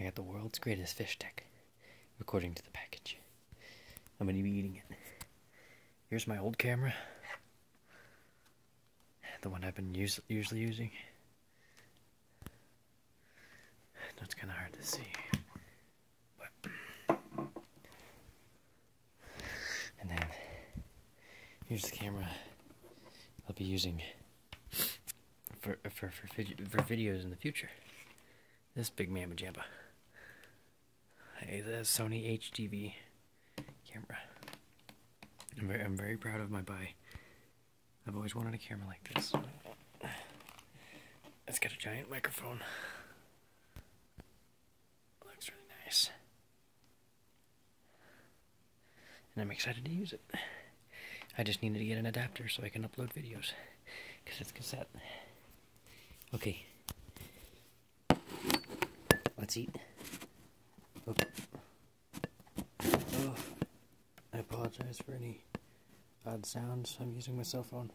I got the world's greatest fish stick, according to the package. I'm to be eating it. Here's my old camera, the one I've been us- usually using. That's kind of hard to see. But. And then here's the camera I'll be using for for for, vid- for videos in the future. This big mamma jamma. The Sony HDV camera. I'm very, I'm very proud of my buy. I've always wanted a camera like this. It's got a giant microphone. Looks really nice. And I'm excited to use it. I just needed to get an adapter so I can upload videos. Because it's cassette. Okay. Let's eat. Oh. I apologize for any odd sounds. I'm using my cell phone.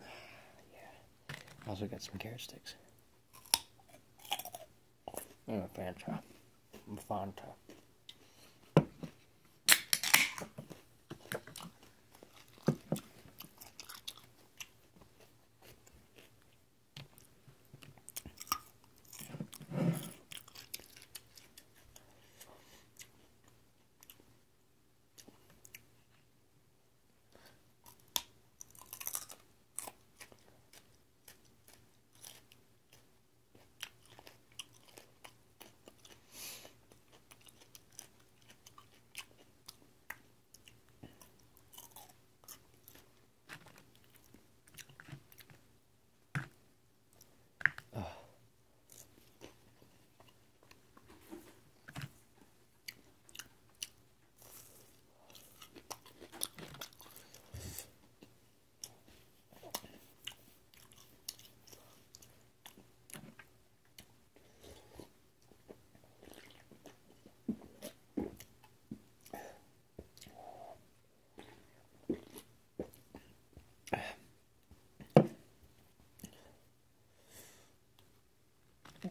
Yeah. Also got some carrot sticks. Oh, Fanta. Fanta.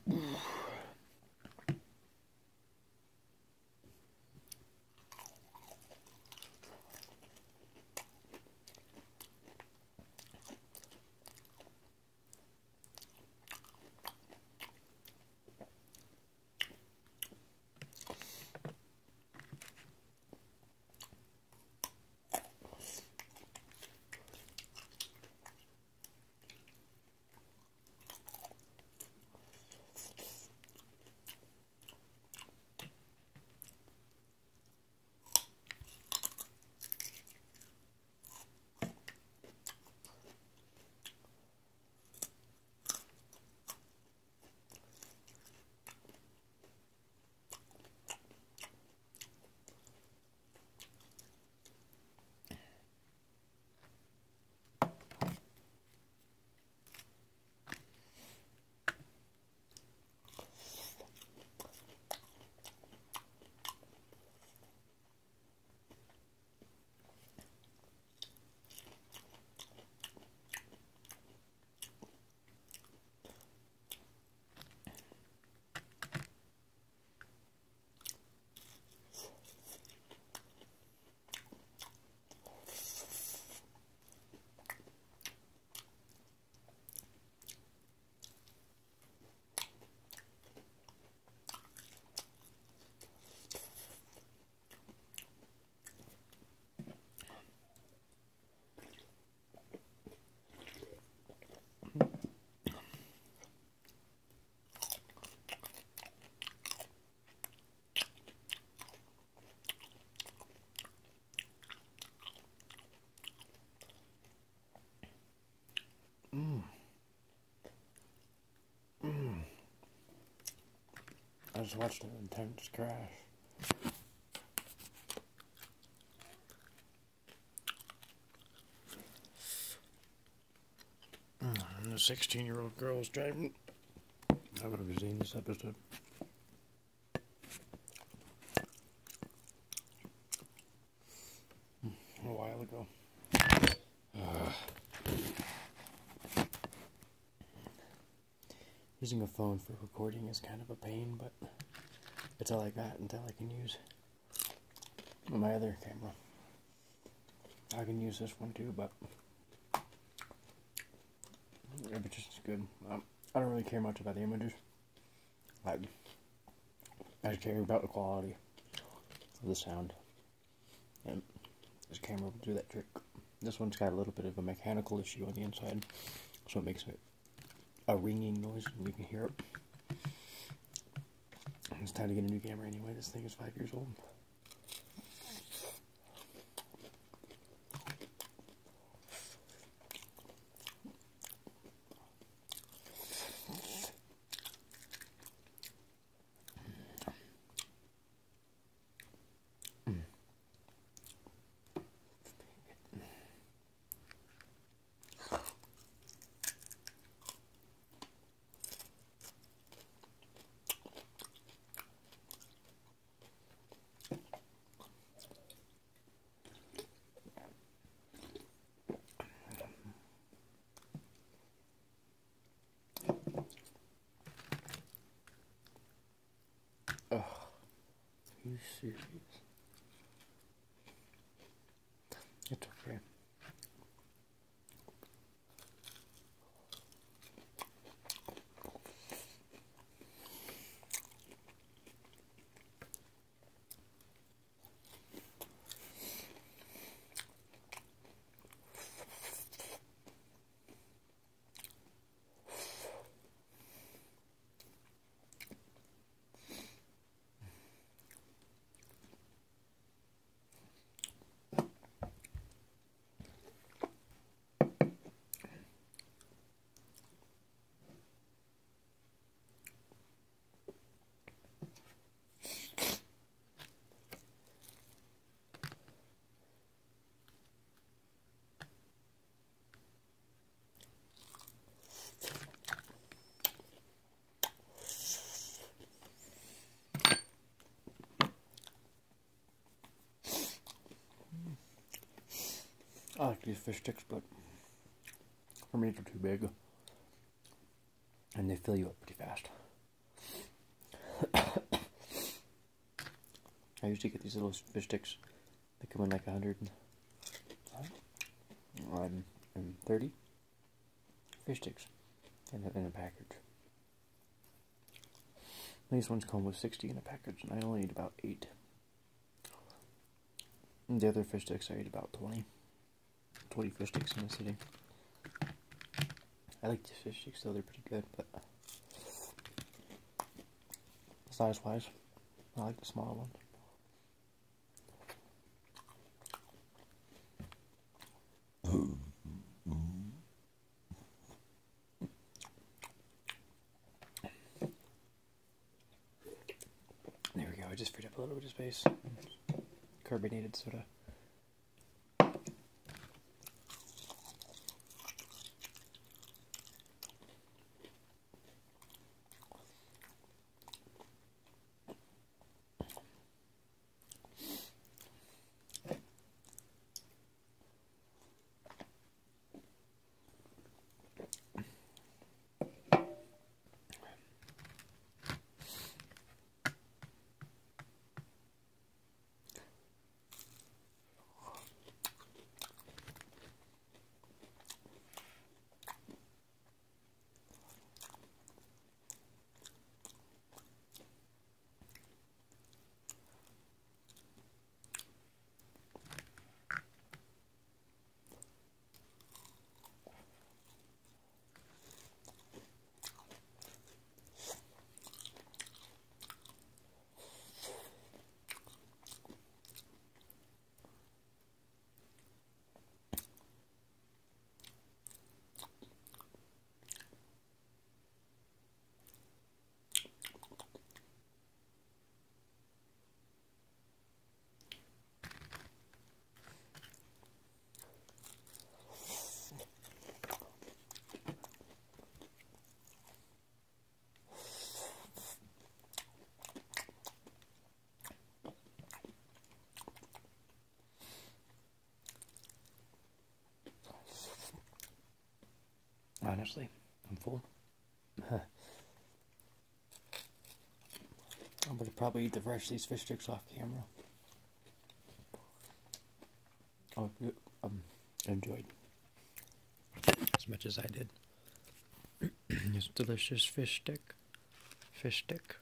mm I just watched an intense crash. Hmm, and the 16 year old girl is driving. I would have seen this episode. A while ago. This Using a phone for recording is kind of a pain, but it's all I got until I can use my other camera. I can use this one too, but it's just good. Um, I don't really care much about the images. I, I care about the quality of the sound. And this camera will do that trick. This one's got a little bit of a mechanical issue on the inside, so it makes it a ringing noise and you can hear it. It's time to get a new camera anyway. This thing is five years old. You serious? It's okay. Ah, I like these fish sticks, but for me they're too big. And they fill you up pretty fast. I usually get these little fish sticks. They come in like a hundred and, and thirty fish sticks in a, in a package. These ones come with 60 in a package, and I only eat about 8. And the other fish sticks I eat about 20. 20 fish sticks in the city. I like the fish sticks though, they're pretty good, but size wise, I like the smaller ones. There we go, I just freed up a little bit of space. Carbonated soda. honestly. I'm full. I'm gonna probably eat the rest of these fish sticks off camera. Oh, I um, enjoyed as much as I did. it's delicious fish stick. Fish stick.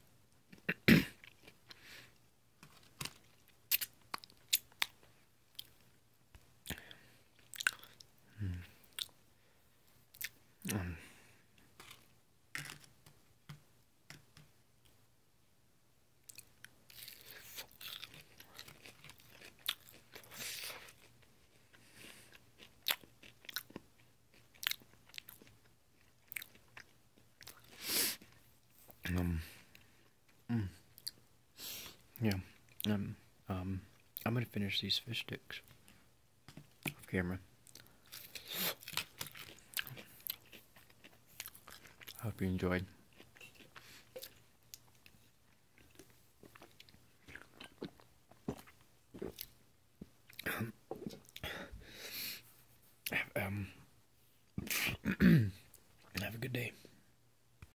Finish these fish sticks off camera. I hope you enjoyed.